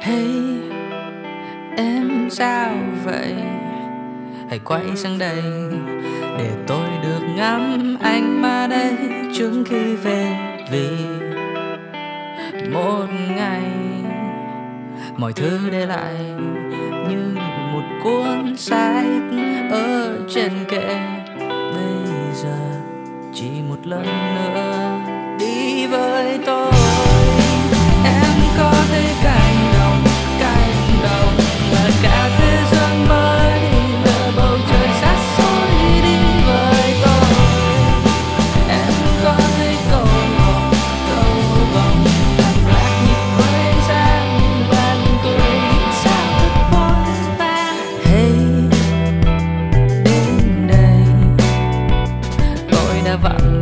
Hey, em sao vậy? Hãy quay sang đây, Để tôi được ngắm anh mà đây. Trước khi về, Vì một ngày, Mọi thứ để lại một cuốn sách Ở trên kệ. Bây giờ Chỉ một lần. Nova.